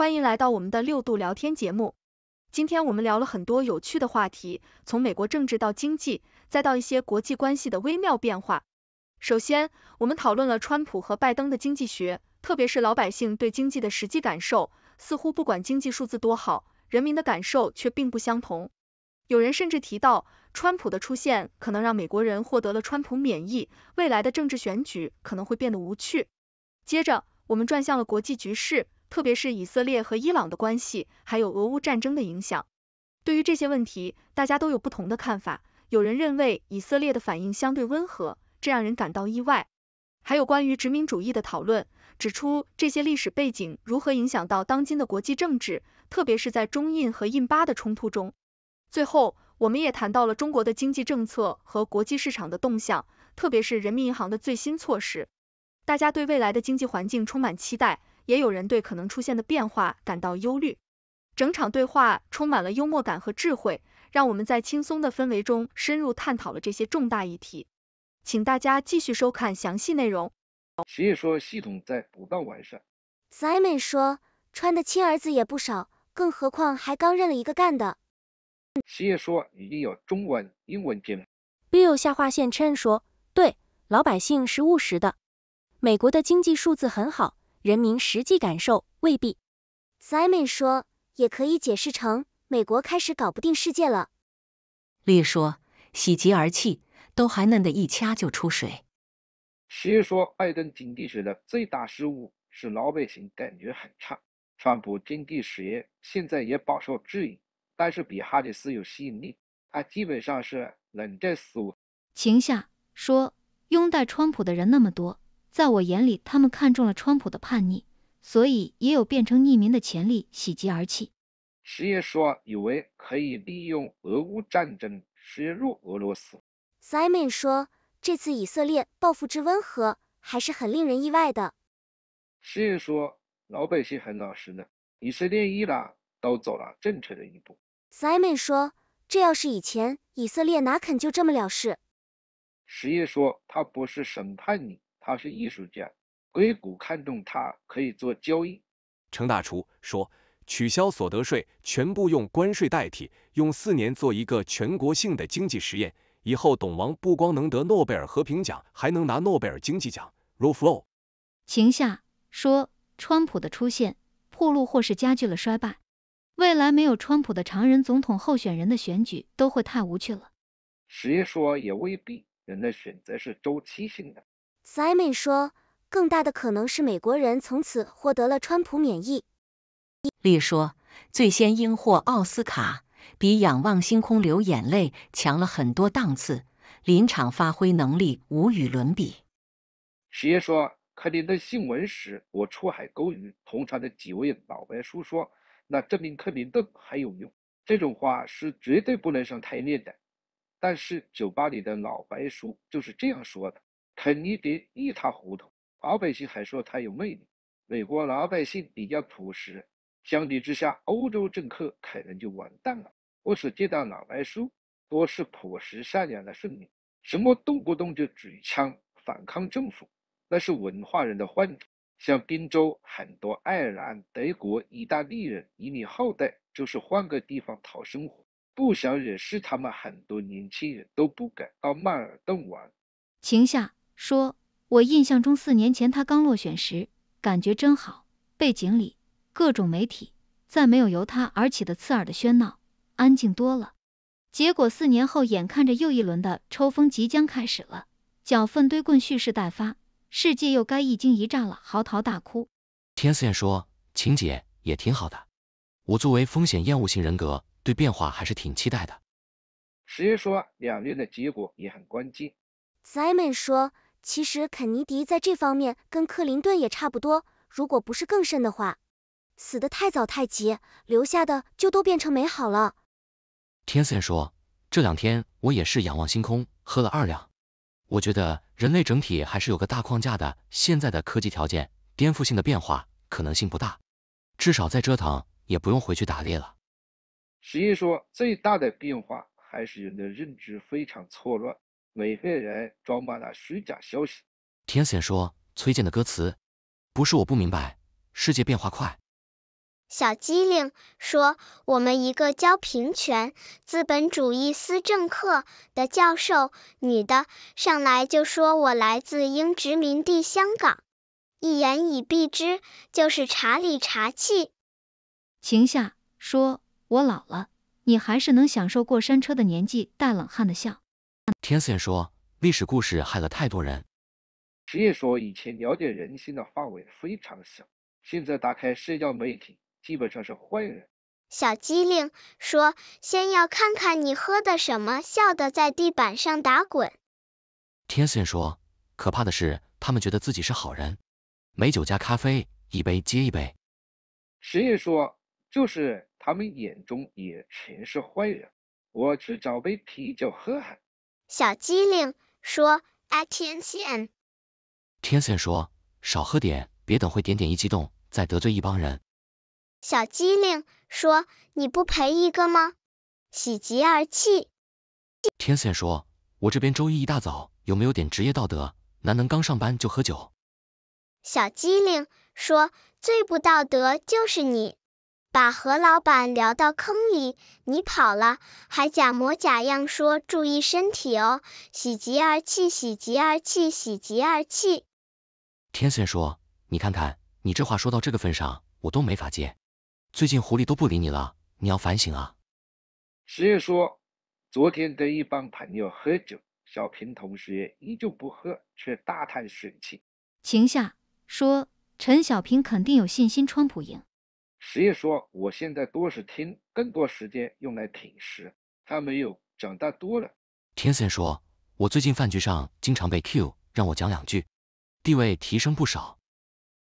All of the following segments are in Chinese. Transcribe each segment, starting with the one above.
欢迎来到我们的六度聊天节目。今天我们聊了很多有趣的话题，从美国政治到经济，再到一些国际关系的微妙变化。首先，我们讨论了川普和拜登的经济学，特别是老百姓对经济的实际感受。似乎不管经济数字多好，人民的感受却并不相同。有人甚至提到，川普的出现可能让美国人获得了川普免疫，未来的政治选举可能会变得无趣。接着，我们转向了国际局势，特别是以色列和伊朗的关系，还有俄乌战争的影响。对于这些问题，大家都有不同的看法。有人认为以色列的反应相对温和，这让人感到意外。还有关于殖民主义的讨论。指出这些历史背景如何影响到当今的国际政治，特别是在中印和印巴的冲突中。最后，我们也谈到了中国的经济政策和国际市场的动向，特别是人民银行的最新措施。大家对未来的经济环境充满期待，也有人对可能出现的变化感到忧虑。整场对话充满了幽默感和智慧，让我们在轻松的氛围中深入探讨了这些重大议题。请大家继续收看详细内容。实业说系统在不断完善。Simon 说川的亲儿子也不少，更何况还刚认了一个干的。实业说已经有中文、英文简。Bill 下划线称说，对，老百姓是务实的。美国的经济数字很好，人民实际感受未必。Simon 说也可以解释成美国开始搞不定世界了。丽说喜极而泣，都还嫩的一掐就出水。实业说，拜登经济学的最大失误是老百姓感觉很差。川普经济学现在也饱受质疑，但是比哈里斯有吸引力。他基本上是冷战思维。晴夏说，拥戴川普的人那么多，在我眼里，他们看中了川普的叛逆，所以也有变成匿名的潜力，喜极而泣。实业说，以为可以利用俄乌战争削弱俄罗斯。Simon 说。这次以色列报复之温和，还是很令人意外的。实业说，老百姓很老实呢，以色列、伊朗都走了正确的一步。Simon 说，这要是以前，以色列哪肯就这么了事？实业说，他不是审判你，他是艺术家，硅谷看中他可以做交易。程大厨说，取消所得税，全部用关税代替，用四年做一个全国性的经济实验。以后，董王不光能得诺贝尔和平奖，还能拿诺贝尔经济奖。Roll flow。晴夏说，川普的出现，破路或是加剧了衰败。未来没有川普的常人总统候选人的选举都会太无趣了。实业说也未必，人的选择是周期性的。Simon 说，更大的可能是美国人从此获得了川普免疫。丽说，最先应获奥斯卡。比仰望星空流眼泪强了很多档次，临场发挥能力无与伦比。实业说，克林顿新闻时，我出海勾鱼，同船的几位老白叔说，那证明克林顿还有用。这种话是绝对不能上台面的。但是酒吧里的老白叔就是这样说的。肯尼迪一塌糊涂，老百姓还说他有魅力。美国老百姓比较朴实，相比之下，欧洲政客可能就完蛋了。我所见到老白书多是朴实善良的顺民，什么动不动就举枪反抗政府，那是文化人的幻觉。像滨州很多爱尔兰、德国、意大利人移民后代，就是换个地方讨生活，不想惹事。他们很多年轻人都不敢到曼尔顿玩。晴夏说：“我印象中四年前他刚落选时，感觉真好，背景里各种媒体再没有由他而起的刺耳的喧闹。”安静多了，结果四年后，眼看着又一轮的抽风即将开始了，脚粪堆棍蓄势待发，世界又该一惊一乍了，嚎啕大哭。天线说，晴姐也挺好的，我作为风险厌恶型人格，对变化还是挺期待的。十一说，两年的结果也很关键。Simon 说，其实肯尼迪在这方面跟克林顿也差不多，如果不是更甚的话，死的太早太急，留下的就都变成美好了。天森说，这两天我也是仰望星空，喝了二两。我觉得人类整体还是有个大框架的，现在的科技条件，颠覆性的变化可能性不大，至少再折腾也不用回去打猎了。实际说，最大的变化还是人的认知非常错乱，每个人装满了虚假消息。天森说，崔健的歌词，不是我不明白，世界变化快。小机灵说：“我们一个教平权、资本主义思政课的教授，女的，上来就说我来自英殖民地香港，一言以蔽之，就是茶里茶气。”晴夏说：“我老了，你还是能享受过山车的年纪。”带冷汗的笑。天线说：“历史故事害了太多人。”实业说：“以前了解人心的范围非常小，现在打开社交媒体。”基本上是坏人。小机灵说：“先要看看你喝的什么，笑的在地板上打滚。”天线说：“可怕的是，他们觉得自己是好人，美酒加咖啡，一杯接一杯。”实业说：“就是他们眼中也全是坏人，我去找杯啤酒喝。”小机灵说：“哎，天线。”天线说：“少喝点，别等会点点一激动，再得罪一帮人。”小机灵说：“你不赔一个吗？”喜极而泣。天线说：“我这边周一一大早有没有点职业道德？难能刚上班就喝酒。”小机灵说：“最不道德就是你，把何老板聊到坑里，你跑了，还假模假样说注意身体哦。”喜极而泣，喜极而泣，喜极而泣。天线说：“你看看，你这话说到这个份上，我都没法接。”最近狐狸都不理你了，你要反省啊。十月说，昨天跟一帮朋友喝酒，小平同学依旧不喝，却大叹水气。晴夏说，陈小平肯定有信心川普赢。十月说，我现在多是听，更多时间用来听食，他没有长大多了。天森说，我最近饭局上经常被 Q，让我讲两句，地位提升不少。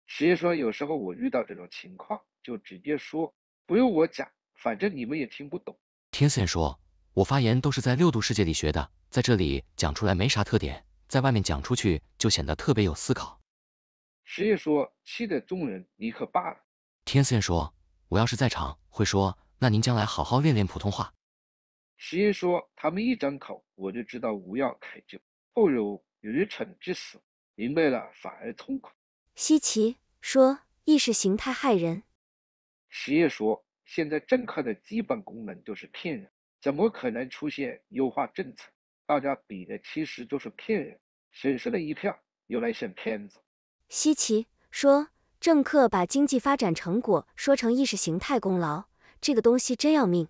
十月说，有时候我遇到这种情况。就直接说，不用我讲，反正你们也听不懂。天森说，我发言都是在六度世界里学的，在这里讲出来没啥特点，在外面讲出去就显得特别有思考。十爷说，气得众人你可罢了。天森说，我要是在场会说，那您将来好好练练普通话。十爷说，他们一张口，我就知道无药可救，后有愚蠢之死。明白了反而痛苦。西奇说，意识形态害人。实业说，现在政客的基本功能就是骗人，怎么可能出现优化政策？大家比的其实就是骗人，损失了一票，又来选骗子。西奇说，政客把经济发展成果说成意识形态功劳，这个东西真要命。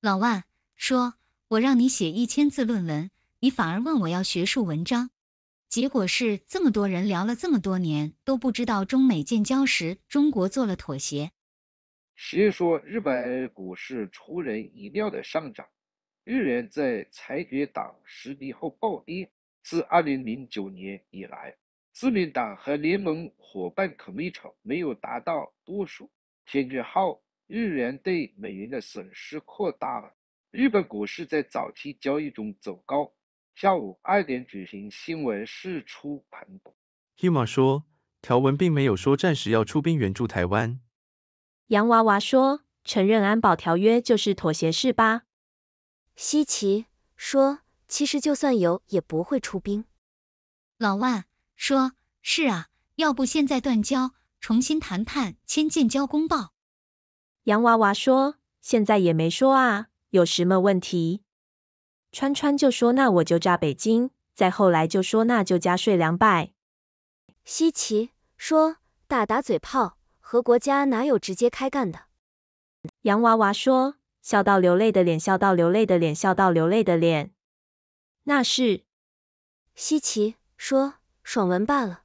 老万说，我让你写一千字论文，你反而问我要学术文章，结果是这么多人聊了这么多年，都不知道中美建交时中国做了妥协。实业说，日本股市出人意料的上涨，日元在裁决党失利后暴跌。自2009年以来，自民党和联盟伙伴可密丑没有达到多数，选举后日元对美元的损失扩大了。日本股市在早期交易中走高，下午二点举行新闻释出盘补。Hima 说，条文并没有说暂时要出兵援助台湾。洋娃娃说：“承认安保条约就是妥协是吧？”西奇说：“其实就算有，也不会出兵。”老万说：“是啊，要不现在断交，重新谈判，签建交公报。”洋娃娃说：“现在也没说啊，有什么问题？”川川就说：“那我就炸北京。”再后来就说：“那就加税两百。”西奇说：“打打嘴炮。”和国家哪有直接开干的？洋娃娃说：“笑到流泪的脸，笑到流泪的脸，笑到流泪的脸。”那是西奇说：“爽文罢了。”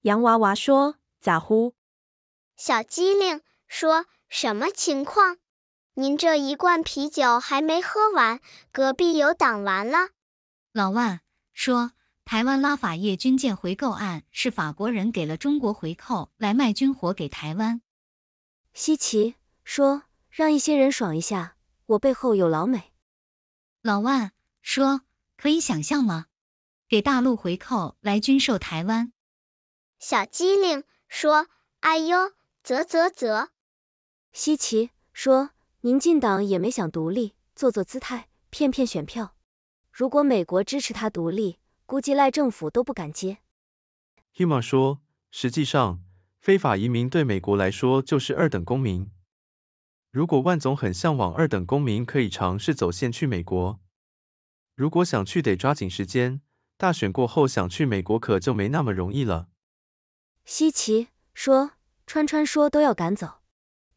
洋娃娃说：“咋呼？”小机灵说：“什么情况？您这一罐啤酒还没喝完，隔壁有党完了。”老万说。台湾拉法叶军舰回购案是法国人给了中国回扣来卖军火给台湾。西奇说：“让一些人爽一下，我背后有老美。”老万说：“可以想象吗？给大陆回扣来军售台湾。”小机灵说：“哎呦，啧啧啧。”西奇说：“民进党也没想独立，做做姿态，骗骗选票。如果美国支持他独立。”估计赖政府都不敢接。Hima 说，实际上，非法移民对美国来说就是二等公民。如果万总很向往二等公民，可以尝试走线去美国。如果想去，得抓紧时间。大选过后想去美国可就没那么容易了。西奇说，川川说都要赶走，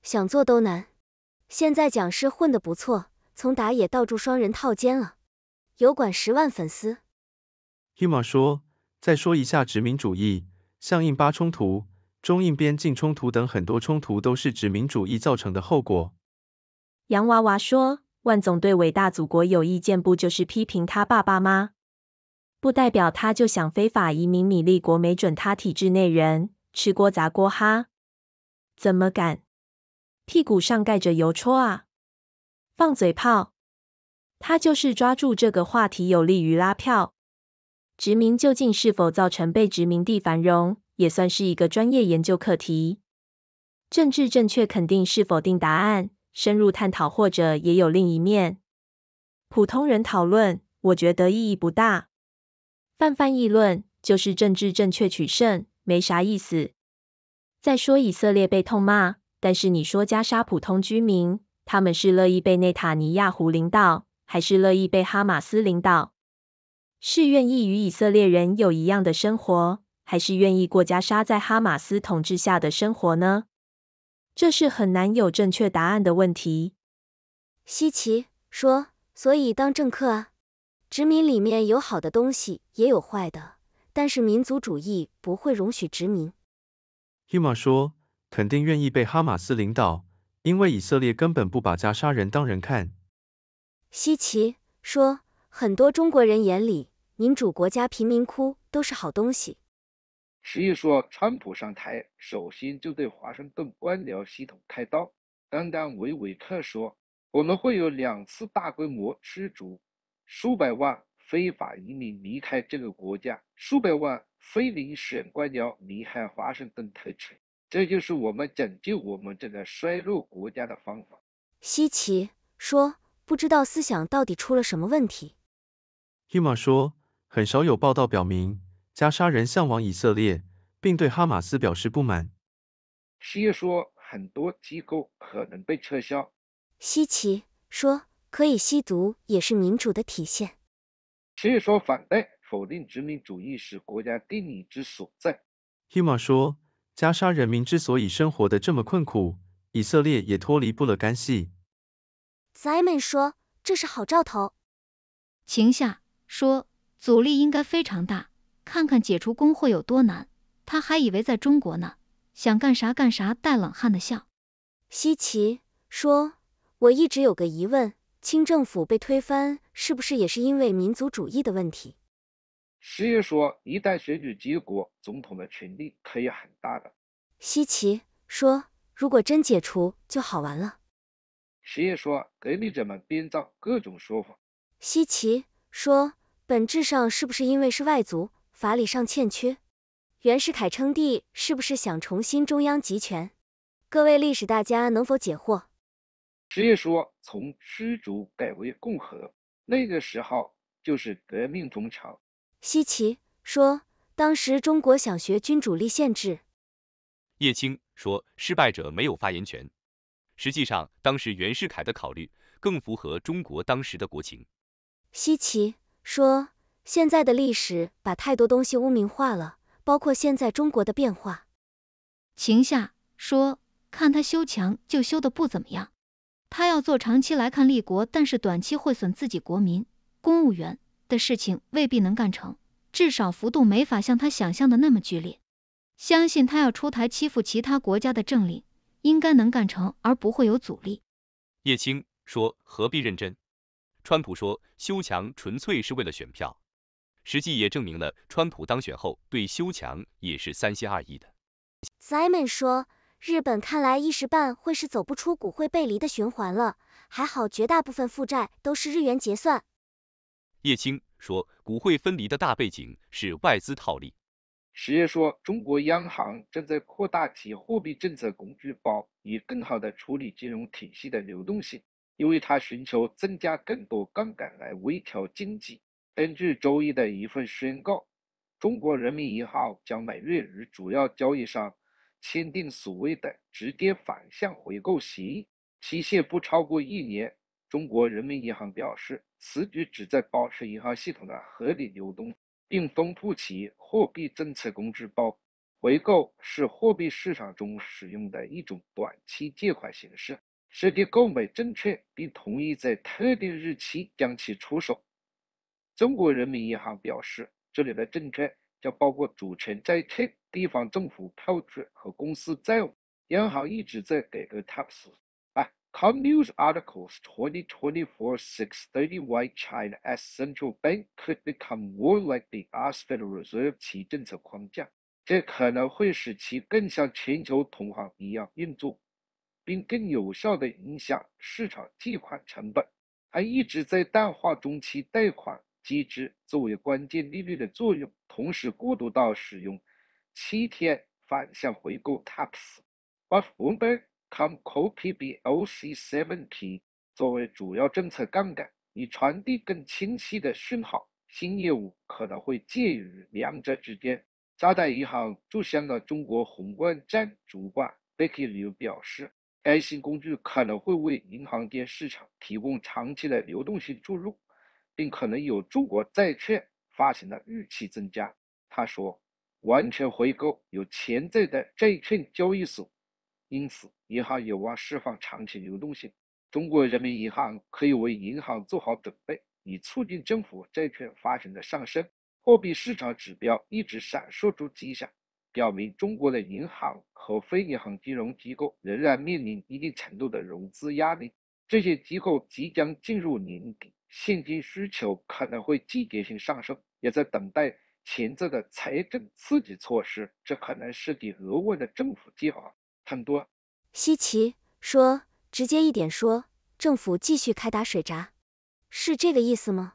想做都难。现在讲师混得不错，从打野到住双人套间了，有管十万粉丝。Hima 说，再说一下殖民主义，像印巴冲突、中印边境冲突等很多冲突都是殖民主义造成的后果。洋娃娃说，万总对伟大祖国有意见，不就是批评他爸爸吗？不代表他就想非法移民米利国，没准他体制内人，吃锅砸锅哈？怎么敢？屁股上盖着油戳啊！放嘴炮！他就是抓住这个话题有利于拉票。殖民究竟是否造成被殖民地繁荣，也算是一个专业研究课题。政治正确肯定是否定答案，深入探讨或者也有另一面。普通人讨论，我觉得意义不大。泛泛议论就是政治正确取胜，没啥意思。再说以色列被痛骂，但是你说加沙普通居民，他们是乐意被内塔尼亚胡领导，还是乐意被哈马斯领导？是愿意与以色列人有一样的生活，还是愿意过加沙在哈马斯统治下的生活呢？这是很难有正确答案的问题。西奇说：“所以当政客啊。”殖民里面有好的东西，也有坏的，但是民族主义不会容许殖民。Hima 说，肯定愿意被哈马斯领导，因为以色列根本不把加沙人当人看。西奇说，很多中国人眼里，民主国家贫民窟都是好东西。十一说，川普上台，首先就对华盛顿官僚系统开刀。单单维维克说，我们会有两次大规模驱逐。数百万非法移民离开这个国家，数百万非领选官僚离开华盛顿特区，这就是我们拯救我们这个衰落国家的方法。西奇说：“不知道思想到底出了什么问题。” Hima 说：“很少有报道表明加沙人向往以色列，并对哈马斯表示不满。”西耶说：“很多机构可能被撤销。”西奇说。可以吸毒也是民主的体现。谁说反对否定殖民主义是国家定义之所在？Hima 说，加沙人民之所以生活的这么困苦，以色列也脱离不了干系。Simon 说，这是好兆头。晴夏说，阻力应该非常大，看看解除工会有多难。他还以为在中国呢，想干啥干啥，带冷汗的笑。西奇说，我一直有个疑问。清政府被推翻，是不是也是因为民族主义的问题？十爷说，一旦选举结果，总统的权力可以很大的。西奇说，如果真解除，就好玩了。十爷说，革命者们编造各种说法。西奇说，本质上是不是因为是外族，法理上欠缺？袁世凯称帝，是不是想重新中央集权？各位历史大家能否解惑？直接说，从驱逐改为共和，那个时候就是革命中场。西岐说，当时中国想学君主立宪制。叶青说，失败者没有发言权。实际上，当时袁世凯的考虑更符合中国当时的国情。西岐说，现在的历史把太多东西污名化了，包括现在中国的变化。秦夏说，看他修墙就修的不怎么样。他要做长期来看立国，但是短期会损自己国民、公务员的事情未必能干成，至少幅度没法像他想象的那么剧烈。相信他要出台欺负其他国家的政令，应该能干成，而不会有阻力。叶青说何必认真？川普说修墙纯粹是为了选票，实际也证明了川普当选后对修墙也是三心二意的。Simon 说。日本看来一时半会是走不出股汇背离的循环了，还好绝大部分负债都是日元结算。叶青说，股汇分离的大背景是外资套利。实业说，中国央行正在扩大其货币政策工具包，以更好地处理金融体系的流动性，因为它寻求增加更多杠杆来微调经济。根据周一的一份宣告，中国人民银行将每月与主要交易商。签订所谓的直接反向回购协议，期限不超过一年。中国人民银行表示，此举旨在保持银行系统的合理流动，并丰富其货币政策工具包。回购是货币市场中使用的一种短期借款形式，实体购买证券并同意在特定日期将其出售。中国人民银行表示，这里的证券将包括主权债券、地方政府票据和公司债务。央行一直在改革 TAPS。啊，Com News articles 2024 630 why China as central bank could become more like the US Federal Reserve 其政策框架。这可能会使其更像全球同行一样运作，并更有效地影响市场借款成本。还一直在淡化中期贷款机制作为关键利率的作用，同时过渡到使用七天反向回购 TAPS。But Bloomberg com co PBOC 7P 作为主要政策杠杆，以传递更清晰的讯号。新业务可能会介于两者之间。渣打银行驻香港中国宏观站主管 Becky Liu 表示，该新工具可能会为银行间市场提供长期的流动性注入，并可能有中国债券发行的预期增加。他说，完全回购有潜在的债券交易所，因此银行有望释放长期流动性。中国人民银行可以为银行做好准备，以促进政府债券发行的上升。货币市场指标一直闪烁出迹象，表明中国的银行和非银行金融机构仍然面临一定程度的融资压力。这些机构即将进入年底，现金需求可能会季节性上升，也在等待潜在的财政刺激措施。这可能是给额外的政府计划。很多西奇说，直接一点说，政府继续开打水闸，是这个意思吗？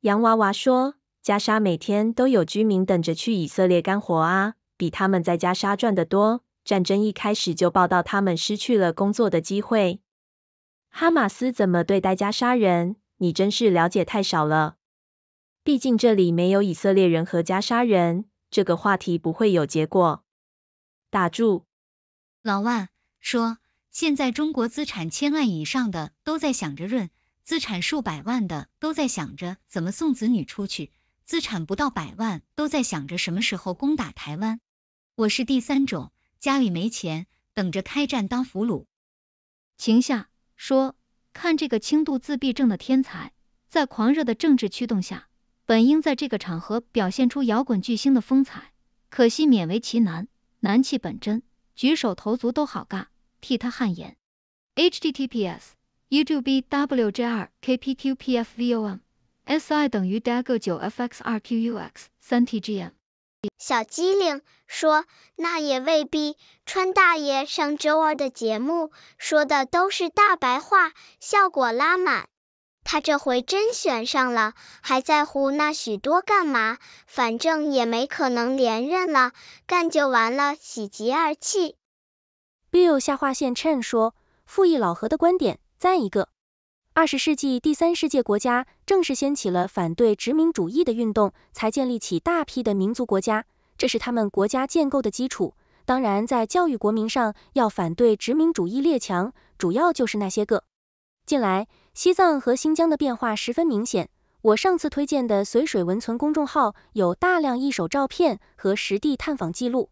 洋娃娃说。加沙每天都有居民等着去以色列干活啊，比他们在加沙赚得多。战争一开始就报道他们失去了工作的机会。哈马斯怎么对待加沙人？你真是了解太少了。毕竟这里没有以色列人和加沙人，这个话题不会有结果。打住。老万说，现在中国资产千万以上的都在想着润，资产数百万的都在想着怎么送子女出去。资产不到百万，都在想着什么时候攻打台湾。我是第三种，家里没钱，等着开战当俘虏。晴夏说，看这个轻度自闭症的天才，在狂热的政治驱动下，本应在这个场合表现出摇滚巨星的风采，可惜勉为其难，难弃本真，举手投足都好尬，替他汗颜。https YouTube WJR KPQPFVOM SI 等于 dagger 九 FXRQUX 三 TGM。小机灵说，那也未必。川大爷上周二的节目说的都是大白话，效果拉满。他这回真选上了，还在乎那许多干嘛？反正也没可能连任了，干就完了，喜极而泣。Bill 下划线 Chen 说，复议老何的观点，赞一个。二十世纪第三世界国家正是掀起了反对殖民主义的运动，才建立起大批的民族国家，这是他们国家建构的基础。当然，在教育国民上要反对殖民主义列强，主要就是那些个。近来，西藏和新疆的变化十分明显。我上次推荐的随水文存公众号有大量一手照片和实地探访记录。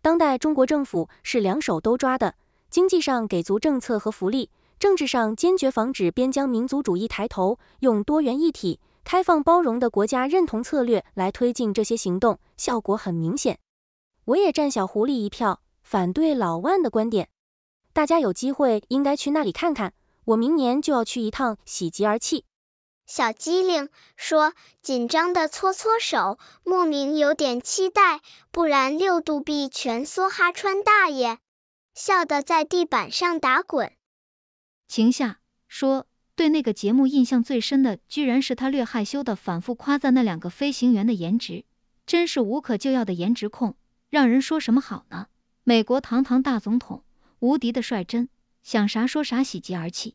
当代中国政府是两手都抓的，经济上给足政策和福利。政治上坚决防止边疆民族主义抬头，用多元一体、开放包容的国家认同策略来推进这些行动，效果很明显。我也站小狐狸一票，反对老万的观点。大家有机会应该去那里看看，我明年就要去一趟，喜极而泣。小机灵说，紧张的搓搓手，莫名有点期待，不然六度币全梭哈川大爷，笑得在地板上打滚。晴夏说，对那个节目印象最深的，居然是他略害羞的反复夸赞那两个飞行员的颜值，真是无可救药的颜值控，让人说什么好呢？美国堂堂大总统，无敌的率真，想啥说啥，喜极而泣。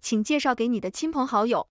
请介绍给你的亲朋好友。